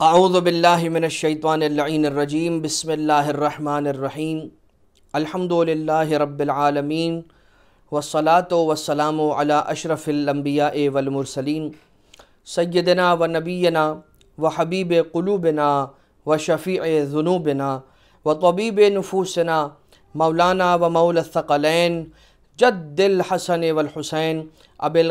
आउज़बिल्लिमिनशैतवानरजीम बसमीम अल्हम्दुलिल्लाहि रब्बिल आलमीन वस्सलातु वस्सलामु अला अशरफिल वलमुरसलीन सय्यदना व नबीना व हबीब क़ुलूबना व शफ़ी ज़ुनूबना व तबीब नफूसना मौलाना व मौलक़लैन जद्दिल हसन वल हुसैन अबिल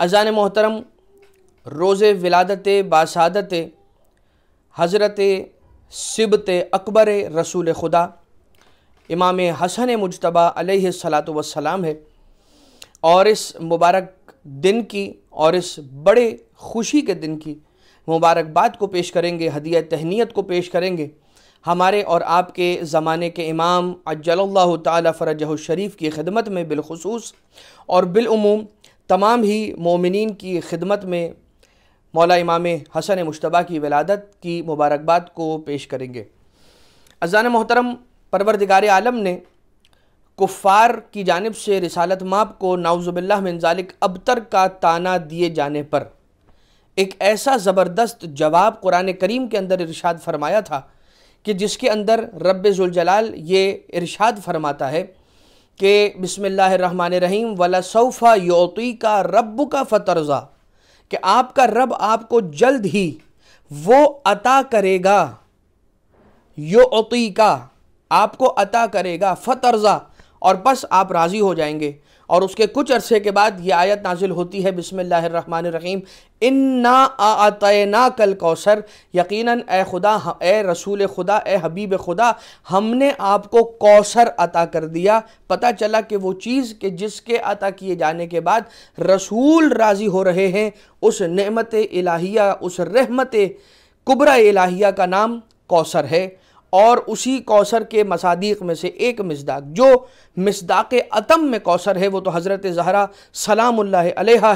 अजान मोहतरम, रोज़ विलादत बासादत, हज़रत सिबत अकबर रसूल खुदा, इमाम हसन मुशतबा सलाम है। और इस मुबारक दिन की, और इस बड़े खुशी के दिन की मुबारकबाद को पेश करेंगे, हदिया तहनीत को पेश करेंगे। हमारे और आपके ज़माने के इमाम अज्जल्ला फ़रजह शरीफ की खिदमत में बिलखसूस और बिलूम तमाम ही मोमिन की खिदमत में मौला इमाम हसन मुशतबा की विलादत की मुबारकबाद को पेश करेंगे। अजान मोहतरम परवरदिगार आलम ने कुफ़ार की जानब से रिसालत माप को नाउज़बिल्ला मंजालिक अबतर का ताना दिए जाने पर एक ऐसा ज़बरदस्त जवाब कुरान करीम के अंदर इरशाद फरमाया था कि जिसके अंदर रब जलाल ये इरशाद फरमाता है कि बिसमीम वला सौफ़ा योती का रब का फ़तरज़ा, कि आपका रब आपको जल्द ही वो अता करेगा। योती का आपको अता करेगा, फ़तरज़ा, और बस आप राज़ी हो जाएँगे। और उसके कुछ अरसे के बाद ये आयत नाजिल होती है बिसमीम इन्ना आतना कल कौसर। यकीनन, ए खुदा ए रसूल खुदा, ए हबीब खुदा, हमने आपको कौसर अता कर दिया। पता चला कि वो चीज़ के, जिसके अता किए जाने के बाद रसूल राज़ी हो रहे हैं, उस नमत इलाहिया, उस रहमत कुबरा इलाहिया का नाम कौसर है। और उसी कौसर के मसादिक में से एक मजदाक जो मजदाक अतम में कौसर है, वो तो हज़रत ज़हरा सलाम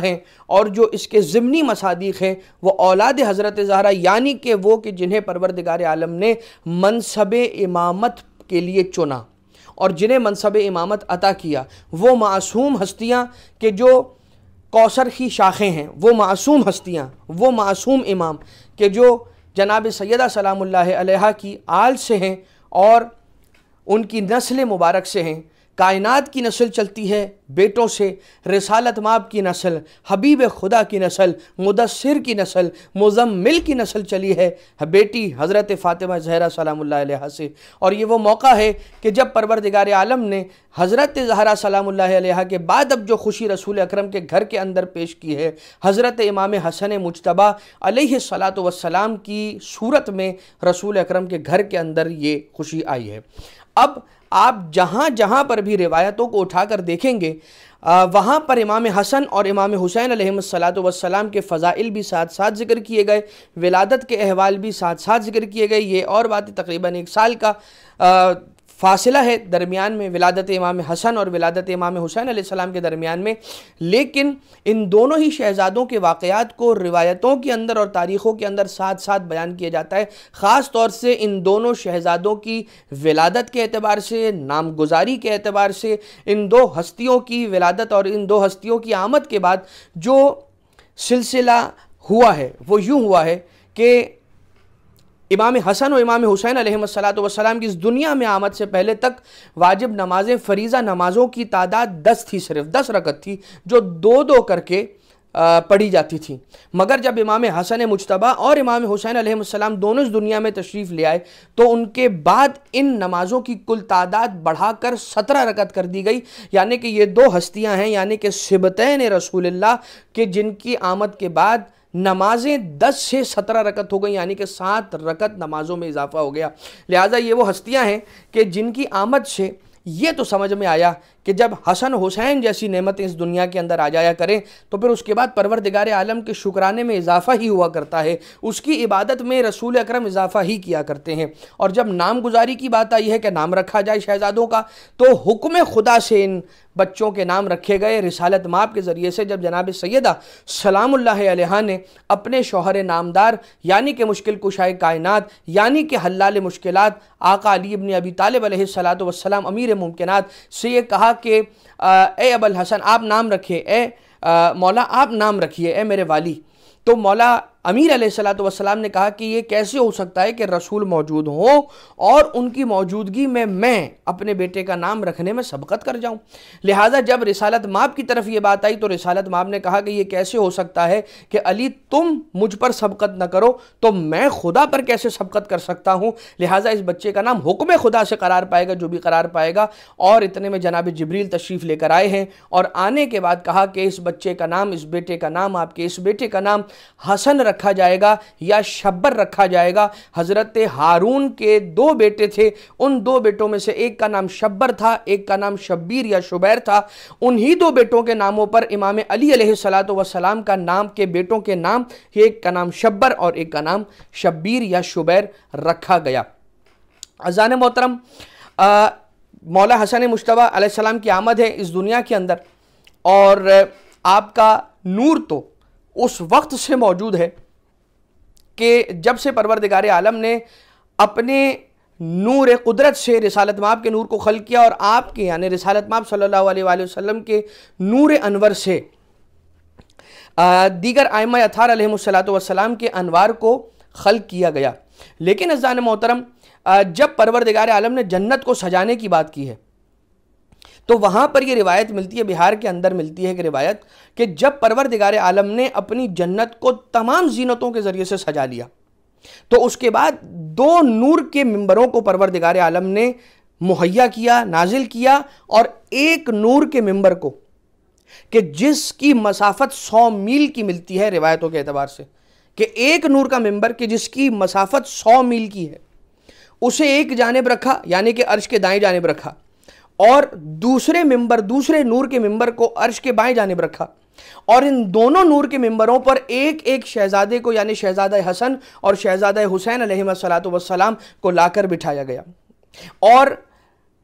हैं, और जो इसके ज़मनी मसादिक हैं, वो औलाद हज़रत ज़हरा, यानी कि वो कि जिन्हें परवरदिगार आलम ने मनसब इमामत के लिए चुना, और जिन्हें मनसब इमामत अता किया, वो मासूम हस्तियाँ के जो कौसर की शाखें हैं, वो मासूम हस्तियाँ, वो मासूम इमाम के जो जनाब सैदा सलाम की आल से हैं और उनकी नस्ल मुबारक से हैं। कायनात की नस्ल चलती है, बेटों से, रसालत माब की नस्ल, हबीब खुदा की नस्ल मुदसर की नस्ल, मुजम्मिल की नस्ल चली है। बेटी हज़रत फ़ातिमा जहरा सलाम से। और ये वो मौका है कि जब परवरदिगार आलम ने हज़रत जहरा सलाम के बाद अब जो खुशी रसूल अक्रम के घर के अंदर पेश की है, हज़रत इमाम हसन मुशतबा सलात वसलाम की सूरत में रसूल अक्रम के घर के अंदर ये खुशी आई है। अब आप जहाँ जहाँ पर भी रिवायतों को उठाकर देखेंगे वहाँ पर इमाम हसन और इमाम हुसैन सलाम के फ़ज़ाइल भी साथ साथ ज़िक्र किए गए, विलादत के अहवाल भी साथ साथ ज़िक्र किए गए। ये और बातें तकरीबन एक साल का फासला है दरमियान में, विलादत इमाम हसन और विलादत इमाम हुसैन सलाम के दरमियान में। लेकिन इन दोनों ही शहज़ादों के वाक़ात को रिवायतों के अंदर और तारीख़ों के अंदर साथ साथ बयान किया जाता है। ख़ास तौर से इन दोनों शहज़ादों की विलादत के अतबार से, नामगुजारी के अतबार से, इन दो हस्तियों की विलादत और इन दो हस्तियों की आमद के बाद जो सिलसिला हुआ है, वो यूँ हुआ है कि इमाम हसन और इमाम हुसैन सलाम की इस दुनिया में आमद से पहले तक वाजिब नमाजें, फरीज़ा नमाज़ों की तादाद दस थी सिर्फ़, दस रकत थी, जो दो दो करके पढ़ी जाती थी। मगर जब इमाम हसन मुशतबा और इमाम हुसैन सलाम दोनों इस दुनिया में तशरीफ़ ले आए तो उनके बाद इन नमाज़ों की कुल तादाद बढ़ाकर सत्रह रकत कर दी गई। यानी कि ये दो हस्तियाँ हैं, यानी कि सिबतैन रसूलुल्लाह के जिनकी आमद के बाद नमाजें दस से सत्रह रकत हो गई, यानी कि सात रकत नमाजों में इजाफा हो गया। लिहाजा ये वो हस्तियाँ हैं कि जिनकी आमद से ये तो समझ में आया कि जब हसन हुसैन जैसी नेमतें इस दुनिया के अंदर आ जाया करें तो फिर उसके बाद परवरदिगार आलम के शुक्राने में इजाफा ही हुआ करता है। उसकी इबादत में रसूल अक्रम इजाफा ही किया करते हैं। और जब नाम गुजारी की बात आई है कि नाम रखा जाए शहजादों का तो हुक्म खुदा से इन बच्चों के नाम रखे गए। रिसालत माप के ज़रिए से जब जनाब सैदा सलाम ने अपने शोहर नामदार, यानी कि मुश्किल कुशाए कायनात, यानी कि हल्लाल मुश्किल आका अली इबन अबी तालब सलात वसलाम अमीर मुमकिन से ये कहा कि ए अबल हसन, आप नाम रखिए, ए मौला, आप नाम रखिए, ए मेरे वाली। तो मौला अमीर सलाम ने कहा कि ये कैसे हो सकता है कि रसूल मौजूद हो और उनकी मौजूदगी में मैं अपने बेटे का नाम रखने में सबकत कर जाऊँ। लिहाजा जब रिसालत माप की तरफ़ ये बात आई तो रिसालत माप ने कहा कि ये कैसे हो सकता है कि अली, तुम मुझ पर सबकत न करो तो मैं खुदा पर कैसे सबकत कर सकता हूँ? लिहाजा इस बच्चे का नाम हुक्म खुदा से करार पाएगा, जो भी करार पाएगा। और इतने में जनाब जबरील तशरीफ़ लेकर आए हैं और आने के बाद कहा कि इस बच्चे का नाम, इस बेटे का नाम, आपके इस बेटे का नाम हसन रखा जाएगा या शब्बर रखा जाएगा। हज़रत हारून के दो बेटे थे। उन दो बेटों में से एक का नाम शब्बर था, एक का नाम शब्बीर या शुबैर था। उन्हीं दो बेटों के नामों पर इमाम अली सलाम का नाम के बेटों के नाम, एक का नाम शब्बर और एक का नाम शब्बीर या शुबैर रखा गया। अजान मोहतरम मौला हसन मुशतबा की आमद है इस दुनिया के अंदर। और आपका नूर तो उस वक्त से मौजूद है। कि जब से परवरदिगार आलम ने अपने नूर कुदरत से रिसालत माप के नूर को खल किया और आपके, यानी रिसालत माप सल्लल्लाहु अलैहि वसल्लम के नूर अनवर से दीगर आयमा अथार वसलाम के अनवार को खल किया गया। लेकिन अजान मोहतरम जब परवरदिगार आलम ने जन्नत को सजाने की बात की है तो वहाँ पर ये रिवायत मिलती है, बिहार के अंदर मिलती है कि रिवायत कि जब परवरदिगार आलम ने अपनी जन्नत को तमाम जीनतों के ज़रिए से सजा लिया तो उसके बाद दो नूर के मंबरों को परवरदिगार आलम ने मुहैया किया, नाजिल किया और एक नूर के मंबर को, कि जिसकी मसाफत सौ मील की मिलती है रिवायतों के अतबार से, कि एक नूर का मंबर कि जिसकी मसाफत सौ मील की है, उसे एक जानब रखा, यानी कि अर्श के दाएँ जानब रखा और दूसरे मेंबर, दूसरे नूर के मेंबर को अर्श के बाएँ जानब रखा। और इन दोनों नूर के मेंबरों पर एक एक शहजादे को, यानी शहजादा हसन और शहजादा हुसैन वसलाम को लाकर बिठाया गया। और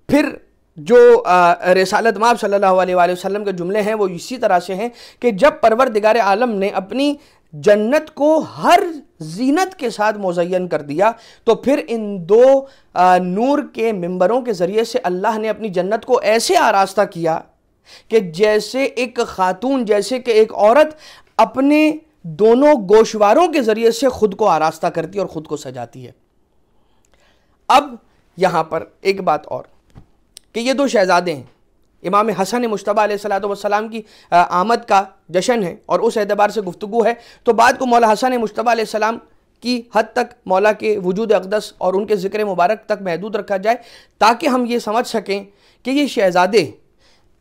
फिर जो रसालत माब सल्लल्लाहु अलैहि वसल्लम के जुमले हैं, वो इसी तरह से हैं कि जब परवर दिगार आलम ने अपनी जन्नत को हर जीनत के साथ मुजयन कर दिया तो फिर इन दो नूर के मंबरों के ज़रिए से अल्लाह ने अपनी जन्नत को ऐसे आरास्ता किया कि जैसे एक खातून, जैसे कि एक औरत अपने दोनों गोशवारों के ज़रिए से ख़ुद को आरास्ता करती है और ख़ुद को सजाती है। अब यहाँ पर एक बात और, कि ये दो शहजादे हैं। इमाम हसन मुशतबा सलाम की आमद का जशन है और उस एतबार से गुफ्तु है। तो बाद को मौला हसन मुशतबा सलाम की हद तक मौला के वजूद अकदस और उनके ज़िक्र मुबारक तक महदूद रखा जाए, ताकि हम ये समझ सकें कि ये शहज़ादे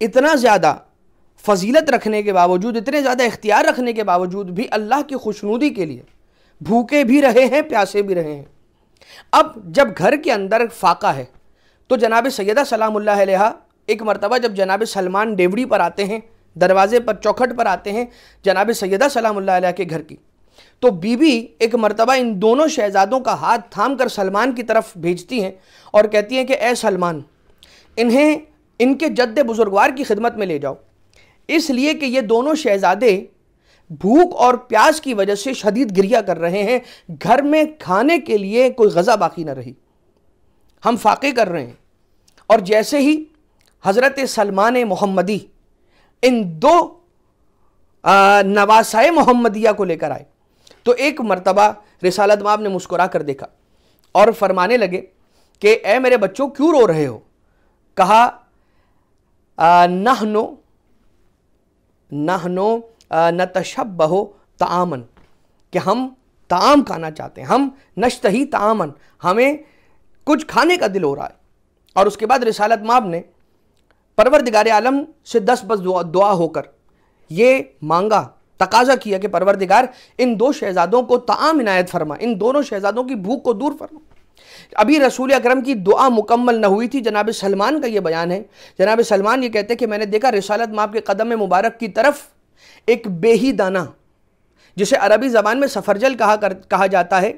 इतना ज़्यादा फजीलत रखने के बावजूद, इतने ज़्यादा इख्तियार रखने के बावजूद भी अल्लाह की खुशनूदी के लिए भूखे भी रहे हैं, प्यासे भी रहे हैं। अब जब घर के अंदर फाका है तो जनाब सैदा सलाम एक मरतबा जब जनाब सलमान डेवड़ी पर आते हैं, दरवाजे पर चौखट पर आते हैं, जनाब सैदा सलाम के घर की तो बीबी एक मरतबा इन दोनों शहजादों का हाथ थाम कर सलमान की तरफ़ भेजती हैं और कहती हैं कि, ए सलमान, इन्हें, इनके जद्द बुजुर्गवार की खिदमत में ले जाओ। इसलिए कि ये दोनों शहजादे भूख और प्यास की वजह से शदीद गिरिया कर रहे हैं, घर में खाने के लिए कोई गज़ा बाकी ना रही। हम फाके कर रहे हैं और जैसे ही हज़रत सलमान मोहम्मदी इन दो नवासाए मोहम्मदिया को लेकर आए। तो एक मरतबा रिसालत माब ने मुस्कुरा कर देखा और फरमाने लगे कि, ए मेरे बच्चों, क्यों रो रहे हो? कहा नहनो नहनो न तशबहो तामन, कि हम ताम खाना चाहते हैं, हम नश्त ही तामन, हमें कुछ खाने का दिल हो रहा है। और उसके बाद रिसालत माब ने परवरदिगार आलम से दस बस दुआ, दुआ होकर। ये मांगा तकाजा किया कि परवरदिगार इन दो शहजादों को ताम इनायत फरमा इन दोनों शहजादों की भूख को दूर फरमा। अभी रसूल अकरम की दुआ मुकम्मल न हुई थी जनाब सलमान का ये बयान है। जनाब सलमान ये कहते हैं कि मैंने देखा रिसालत माप के कदम मुबारक की तरफ़ एक बेही दाना जिसे अरबी ज़बान में सफरजल कहा कर कहा जाता है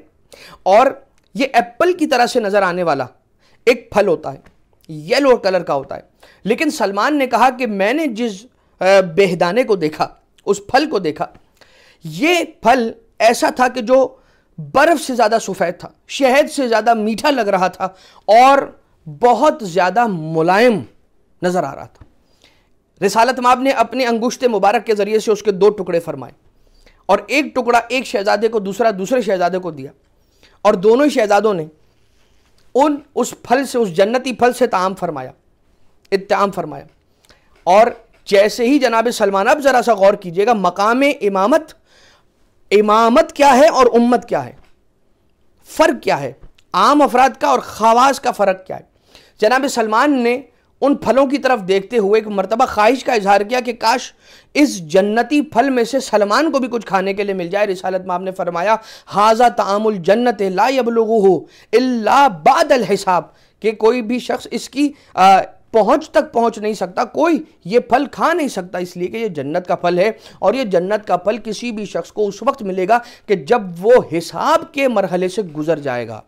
और ये एप्पल की तरह से नज़र आने वाला एक फल होता है। येलो कलर का होता है। लेकिन सलमान ने कहा कि मैंने जिस बेहदाने को देखा, उस फल को देखा, ये फल ऐसा था कि जो बर्फ़ से ज़्यादा सफ़ेद था, शहद से ज़्यादा मीठा लग रहा था और बहुत ज़्यादा मुलायम नज़र आ रहा था। रिसालत माब ने अपने अंगुश्त मुबारक के ज़रिए से उसके दो टुकड़े फरमाए और एक टुकड़ा एक शहजादे को, दूसरा दूसरे शहजादे को दिया और दोनों ही शहजादों ने उन, उस फल से, उस जन्नती फल से ताम फरमाया। इत्ताम फरमाया। और जैसे ही जनाब सलमान, अब ज़रा सा गौर कीजिएगा, मकाम इमामत इमामत क्या है और उम्मत क्या है? फ़र्क क्या है? आम अफराद का और खवास का फ़र्क क्या है? जनाब सलमान ने उन फलों की तरफ़ देखते हुए एक मरतबा ख्वाहिश का इजहार किया कि काश इस जन्नती फल में से सलमान को भी कुछ खाने के लिए मिल जाए। रिसालत माम ने फरमाया हाजा तामुल जन्नत ला यबलगू हो इल्ला बादल हिसाब कि कोई भी शख्स इसकी आ, पहुँच तक पहुँच नहीं सकता कोई ये फल खा नहीं सकता इसलिए कि ये जन्नत का फल है। और ये जन्नत का फल किसी भी शख्स को उस वक्त मिलेगा कि जब वो हिसाब के मरहले से गुजर जाएगा।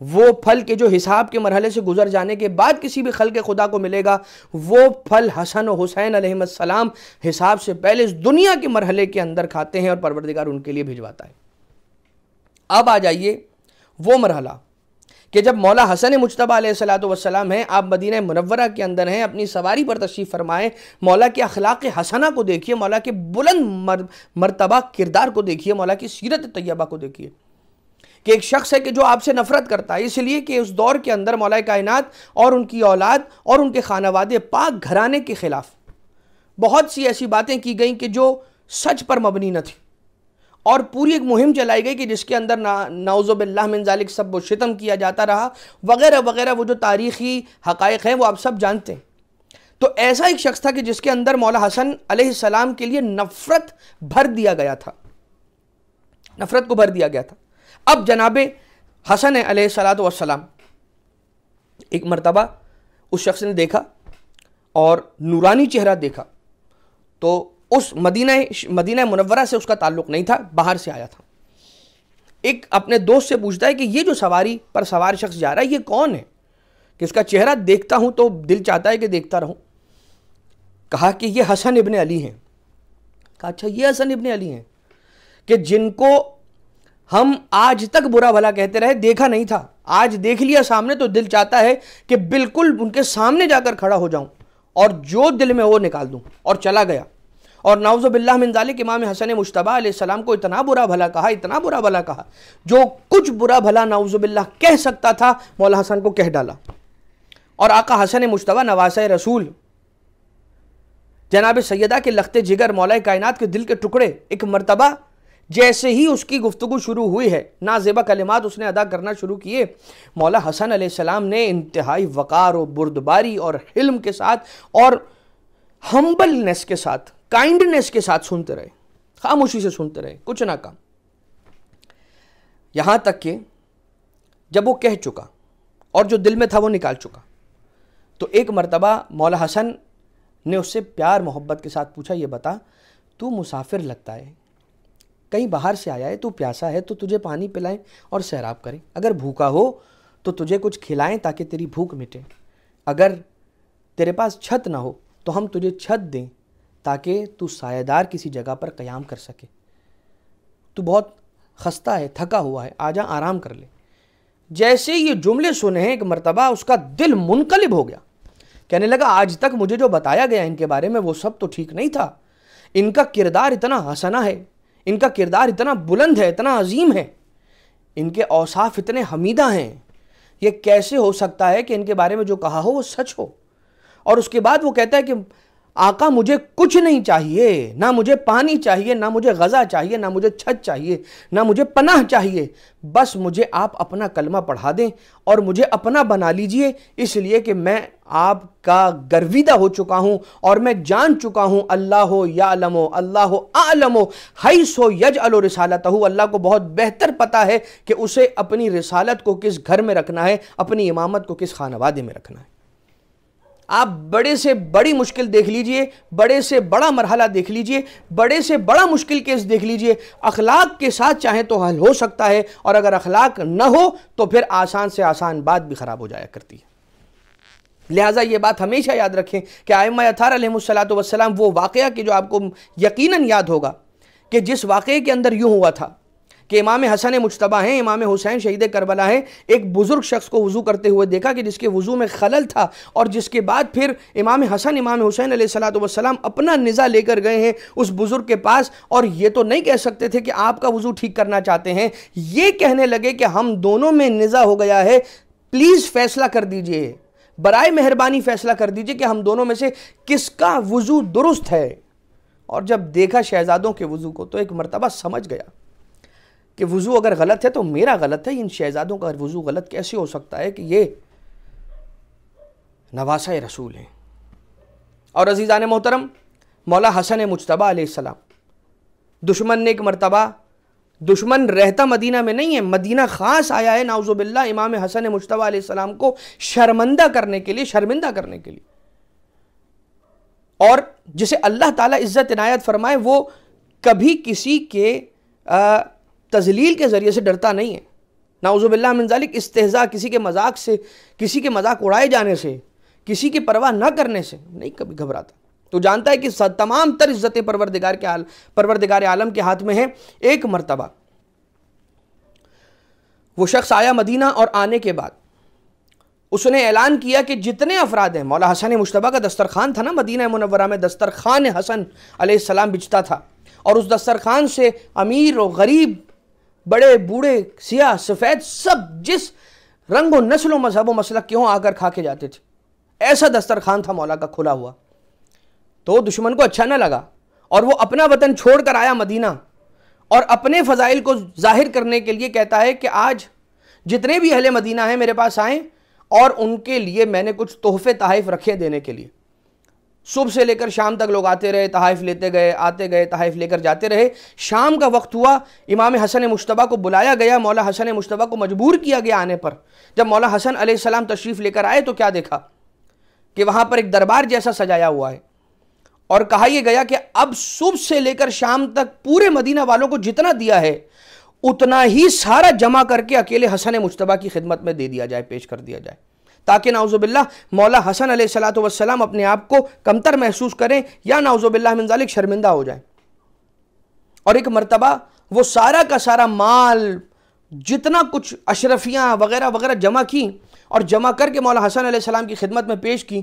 वो फल के जो हिसाब के मरहले से गुजर जाने के बाद किसी भी खल के खुदा को मिलेगा वो फल हसन हुसैन सलाम हिसाब से पहले इस दुनिया के मरहले के अंदर खाते हैं और परवरदिगार उनके लिए भिजवाता है। अब आ जाइए वो मरहला कि जब मौला हसन मुशतबा सलाम हैं आप मदीना मनवरा के अंदर हैं अपनी सवारी पर तशरीफ़ फरमाएँ मौला के अखलाक हसना को देखिए मौला के बुलंद मर, मरतबा किरदार को देखिए मौला की सीरत तैयबा को देखिए। कि एक शख्स है कि जो आपसे नफरत करता है, इसलिए कि उस दौर के अंदर मौला कायनात और उनकी औलाद और उनके खानावादे पाक घराने के ख़िलाफ़ बहुत सी ऐसी बातें की गई कि जो सच पर मबनी न थी। और पूरी एक मुहिम चलाई गई कि जिसके अंदर ना नाउज़बिल्लाजालिक सब वो शितम किया जाता रहा, वगैरह वगैरह, वो जो तारीख़ी हक़ हैं, वो आप सब जानते हैं। तो ऐसा एक शख्स था कि जिसके अंदर मौला हसन सलाम के लिए नफ़रत भर दिया गया था। नफ़रत को भर दिया गया था। अब जनाब हसन सलाम एक मरतबा उस शख्स ने देखा और नूरानी चेहरा देखा। तो उस मदीना मदीना मुनवरा से उसका ताल्लुक नहीं था, बाहर से आया था। एक अपने दोस्त से पूछता है कि ये जो सवारी पर सवार शख्स जा रहा है, ये कौन है? कि इसका चेहरा देखता हूँ तो दिल चाहता है कि देखता रहूँ। कहा कि ये हसन इबन अली हैं। कहा अच्छा ये हसन इबन अली हैं कि जिनको हम आज तक बुरा भला कहते रहे, देखा नहीं था। आज देख लिया सामने तो दिल चाहता है कि बिल्कुल उनके सामने जाकर खड़ा हो जाऊँ और जो दिल में वो निकाल दूँ। और चला गया। और नाउज़बिल्ला मिनजालिक इमाम हसन मुशतबा सलाम को इतना बुरा भला कहा, इतना बुरा भला कहा, जो कुछ बुरा भला नाउज़बिल्ला कह सकता था, मौला हसन को कह डाला। और आका हसन मुशतबा नवास रसूल, जनाब सैदा के लखते जिगर, मौला कायनात के दिल के टुकड़े, एक मरतबा जैसे ही उसकी गुफ्तु शुरू हुई है, नाजेबा कलिमात उसने अदा करना शुरू किए, मौला हसन सलाम ने इंतहाई वक़ार और बुरदबारी और हिल्म के साथ और हम्बलनेस के साथ, काइंडनेस के साथ सुनते रहे, खामोशी से सुनते रहे, कुछ ना कहा। यहाँ तक कि जब वो कह चुका और जो दिल में था वो निकाल चुका तो एक मरतबा मौला हसन ने उससे प्यार मोहब्बत के साथ पूछा, ये बता, तू मुसाफिर लगता है? कहीं बाहर से आया है, तू प्यासा है तो तुझे पानी पिलाएँ और सैराब करें। अगर भूखा हो तो तुझे कुछ खिलाएँ ताकि तेरी भूख मिटे। अगर तेरे पास छत ना हो तो हम तुझे छत दें ताकि तू सायेदार किसी जगह पर क़याम कर सके। तू बहुत खस्ता है, थका हुआ है, आजा आराम कर ले। जैसे ये जुमले सुने हैं, एक मरतबा, उसका दिल मुनकलिब हो गया। कहने लगा, आज तक मुझे जो बताया गया इनके बारे में, वो सब तो ठीक नहीं था। इनका किरदार इतना हसना है इनका किरदार इतना बुलंद है, इतना अजीम है। इनके औसाफ इतने हमीदा हैं। ये कैसे हो सकता है कि इनके बारे में जो कहा हो वो सच हो? और उसके बाद वो कहता है कि आका मुझे कुछ नहीं चाहिए। ना मुझे पानी चाहिए, ना मुझे गज़ा चाहिए, ना मुझे छत चाहिए, ना मुझे पनाह चाहिए। बस मुझे आप अपना कलमा पढ़ा दें और मुझे अपना बना लीजिए। इसलिए कि मैं आपका गर्विदा हो चुका हूँ और मैं जान चुका हूँ, अल्लाह हो या अलमो अल्लाह हो आलमो हई सो यज अलो रिसालत हो अल्लाह को बहुत बेहतर पता है कि उसे अपनी रिसालत को किस घर में रखना है, अपनी इमामत को किस खानवादे में रखना है। आप बड़े से बड़ी मुश्किल देख लीजिए, बड़े से बड़ा मरहला देख लीजिए, बड़े से बड़ा मुश्किल केस देख लीजिए। अखलाक के साथ चाहे तो हल हो सकता है, और अगर अखलाक न हो तो फिर आसान से आसान बात भी ख़राब हो जाया करती है। लिहाजा ये बात हमेशा याद रखें कि आयम अथार वसलाम वो वाक़ कि जो आपको यकीनन याद होगा कि जिस वाक़े के अंदर यूँ हुआ था कि इमाम हसन मुशतबा हैं, इमाम हुसैन शहीद करबला हैं। एक बुज़ुर्ग शख्स को वज़ू करते हुए देखा कि जिसके वज़ू में खलल था और जिसके बाद फिर इमाम हसन, इमाम हुसैन सलाम अपना निज़ा लेकर गए हैं उस बुज़ुर्ग के पास। और ये तो नहीं कह सकते थे कि आपका वज़ू ठीक करना चाहते हैं। ये कहने लगे कि हम दोनों में निज़ा हो गया है, प्लीज़ फैसला कर दीजिए। बरए मेहरबानी फैसला कर दीजिए कि हम दोनों में से किसका वज़ू दुरुस्त है। और जब देखा शहजादों के वज़ू को तो एक मरतबा समझ गया। कि वज़ू अगर गलत है तो मेरा गलत है इन शहजादों का वज़ू गलत कैसे हो सकता है कि ये नवासा रसूल हैं? और अजीज़ान मोहतरम मौला हसन मुशतबा सलाम दुश्मन ने एक मरतबा दुश्मन रहता मदीना में नहीं है मदीना ख़ास आया है नाउजुबिल्ला इमाम हसन मुशतबा सलाम को शर्मंदा करने के लिए शर्मिंदा करने के लिए। और जिसे अल्लाह ताला इज़्ज़त इनायत फरमाए वो कभी किसी के आ, तजलील के ज़रिए से डरता नहीं है। नाउजुबिल्ला मंजालिक इस्तेजा किसी के मज़ाक से, किसी के मज़ाक उड़ाए जाने से, किसी की परवाह न करने से नहीं कभी घबराता। तो जानता है कि तमाम तर इज़्ज़तें परवरदिगार के आल परवरदिगार आलम के हाथ में है। एक मरतबा। वो शख्स आया मदीना और आने के बाद उसने ऐलान किया कि जितने अफराद हैं, मौला हसन मुशतबा का दस्तरखान था ना, मदीना मुनवरा में दस्तरखान हसन सलाम बिचता था। और उस दस्तरखान से अमीर और गरीब बड़े, बूढ़े, सियाह, सफ़ेद, सब जिस रंग व नस्ल व मज़हब मसलक क्यों आकर खा के जाते थे। ऐसा दस्तरखान था मौला का खुला हुआ। तो दुश्मन को अच्छा ना लगा और वो अपना वतन छोड़कर आया मदीना और अपने फ़जाइल को ज़ाहिर करने के लिए कहता है कि आज जितने भी अहले मदीना हैं मेरे पास आए और उनके लिए मैंने कुछ तोहफे तहफ़ रखे देने के लिए। सुबह से लेकर शाम तक लोग आते रहे, तहाइफ लेते गए, आते गए, तहाइफ लेकर जाते रहे। शाम का वक्त हुआ, इमाम हसन मुशतबा को बुलाया गया, मौला हसन मुशतबा को मजबूर किया गया आने पर। जब मौला हसन सलाम तशरीफ़ लेकर आए तो क्या देखा? कि वहाँ पर एक दरबार जैसा सजाया हुआ है। और कहा यह गया कि अब सुबह से लेकर शाम तक पूरे मदीना वालों को जितना दिया है, उतना ही सारा जमा करके अकेले हसन मुशतबा की खिदमत में दे दिया जाए, पेश कर दिया जाए। ताकि नाउजुबिल्ला मौला हसन सलाम अपने आप को कमतर महसूस करें या नाउजुबिल्ला शर्मिंदा हो जाए। और एक मरतबा, वो सारा का सारा माल, जितना कुछ अशरफियाँ वगैरह वगैरह जमा की और जमा करके मौला हसन सलाम की खिदमत में पेश की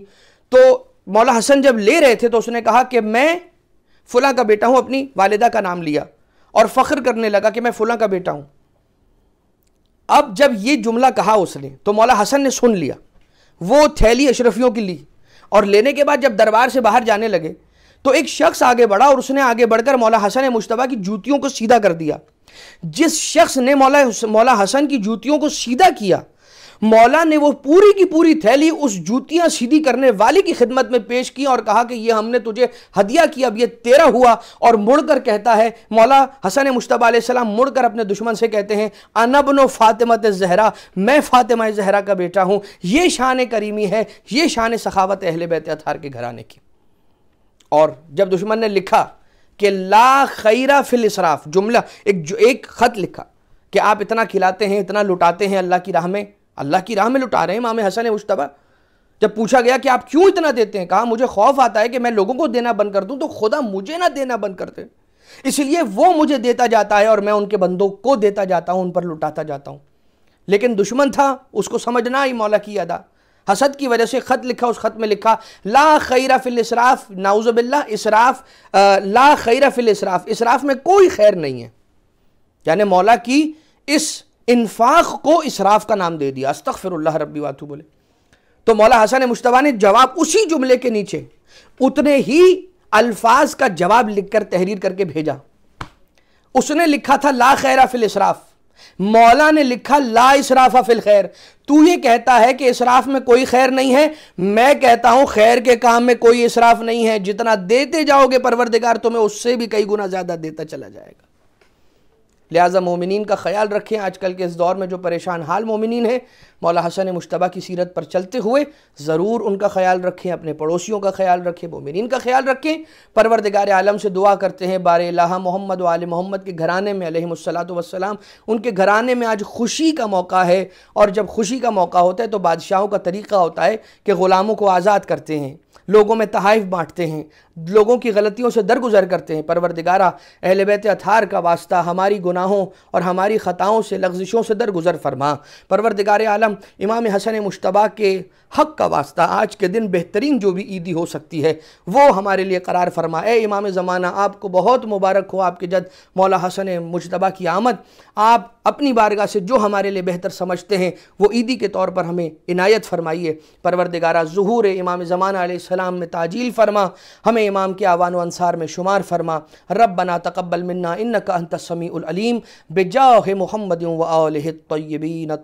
तो मौला हसन जब ले रहे थे तो उसने कहा कि मैं फ़ुला का बेटा हूँ, अपनी वालिदा का नाम लिया और फ़ख्र करने लगा कि मैं फ़ुला का बेटा हूँ। अब जब ये जुमला कहा उसने तो मौला हसन ने सुन लिया। वो थैली अशरफियों की ली और लेने के बाद जब दरबार से बाहर जाने लगे तो एक शख्स आगे बढ़ा और उसने आगे बढ़कर मौला हसन मुशतबा की जूतियों को सीधा कर दिया। जिस शख्स ने मौला मौला हसन की जूतियों को सीधा किया मौला ने वो पूरी की पूरी थैली उस जूतियाँ सीधी करने वाले की खिदमत में पेश की और कहा कि ये हमने तुझे हदिया किया अब ये तेरा हुआ। और मुड़कर कहता है, मौला हसन मुशतबा सलाम मुड़कर अपने दुश्मन से कहते हैं, अनबनो फ़ातिमत जहरा, मैं फ़ातिमा जहरा का बेटा हूँ। ये शान करीमी है, ये शान सखावत अहल बैत अथार के घराने की। और जब दुश्मन ने लिखा कि ला खैरा फिल इसराफ, जुमला, एक एक ख़त लिखा कि आप इतना खिलाते हैं, इतना लुटाते हैं अल्लाह की राह में अल्लाह की राह में लुटा रहे हैं, इमाम हसन मुशतबा। जब पूछा गया कि आप क्यों इतना देते हैं, कहा, मुझे खौफ आता है कि मैं लोगों को देना बंद कर दूँ तो खुदा मुझे ना देना बंद कर दे। इसलिए वो मुझे देता जाता है और मैं उनके बंदों को देता जाता हूँ, उन पर लुटाता जाता हूँ। लेकिन दुश्मन था, उसको समझना ही मौला की अदा हसद की वजह से ख़त लिखा, उस ख़त में लिखा, ला खैरा फिल इसराफ नाउजबिल्ला इसराफ ला खैरा फिल इसराफ इसराफ में कोई खैर नहीं है। यानी मौला की इस इन्फाक को इसराफ का नाम दे दिया। अस्तफ़िर रबी वातू बोले तो मौला हसन मुशतबा ने जवाब उसी जुमले के नीचे उतने ही अल्फाज का जवाब लिखकर तहरीर करके भेजा। उसने लिखा था, ला खैरा फिल इसराफ। मौला ने लिखा, ला इसराफा फिल खैर। तू ये कहता है कि इसराफ में कोई खैर नहीं है? मैं कहता हूँ, खैर के काम में कोई इसराफ नहीं है। जितना देते जाओगे परवरदिगार, तुम्हें उससे भी कई गुना ज़्यादा देता चला जाएगा। लिहाजा मोमिन का ख्याल रखें, आजकल के इस दौर में जो परेशान हाल मोमिन है, मौला हसन मुशतबा की सीरत पर चलते हुए ज़रूर उनका ख्याल रखें, अपने पड़ोसियों का ख्याल रखें मोमिन का ख्याल रखें। परवरदगार आलम से दुआ करते हैं, बार अल्लाह मोहम्मद वाल मोहम्मद के घराने में अलैहिस्सलाम उनके घराने में आज खुशी का मौका है, और जब खुशी का मौका होता है तो बादशाहों का तरीक़ा होता है कि ग़ुलामों को आज़ाद करते हैं। लोगों में तहाइफ बांटते हैं, लोगों की गलतियों से दरगुजर करते हैं। परवरदिगारा, अहल बैत अथार का वास्ता हमारी गुनाहों और हमारी ख़ताओं से लफ्ज़िशों से दरगुजर फरमा। परवरदिगार आलम, इमाम हसन मुशतबा के हक़ का वास्ता आज के दिन बेहतरीन जो भी ईदी हो सकती है, वो हमारे लिए करार फरमा। ए इमाम ज़माना, आपको बहुत मुबारक हो, आपके जद मौला हसन मुशतबा की आमद, आप अपनी बारगाह से जो हमारे लिए बेहतर समझते हैं, वो ईदी के तौर पर हमें इनायत फरमाइए। परवरदिगारा, ज़हूर इमाम ज़माना सलाम में ताजील फरमा, हमें इमाम के आवान अनसार में शुमार फरमा रब बना तकबल मन्ना इन का अंत समीम बेजा मोहम्मद व तयबीन